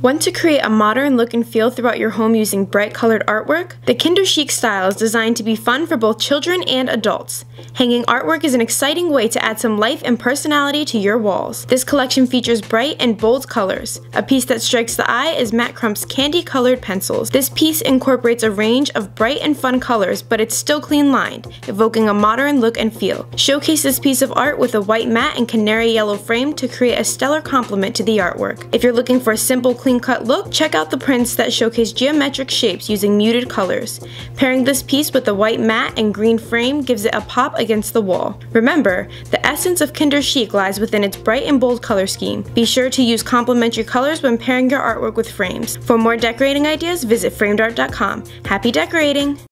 Want to create a modern look and feel throughout your home using bright colored artwork? The Kinder Chic style is designed to be fun for both children and adults. Hanging artwork is an exciting way to add some life and personality to your walls. This collection features bright and bold colors. A piece that strikes the eye is Matt Crump's candy colored pencils. This piece incorporates a range of bright and fun colors, but it's still clean lined, evoking a modern look and feel. Showcase this piece of art with a white mat and canary yellow frame to create a stellar complement to the artwork. If you're looking for a simple, clean cut look, check out the prints that showcase geometric shapes using muted colors. Pairing this piece with the white mat and green frame gives it a pop against the wall. Remember, the essence of Kinder Chic lies within its bright and bold color scheme. Be sure to use complementary colors when pairing your artwork with frames. For more decorating ideas, visit framedart.com. Happy decorating!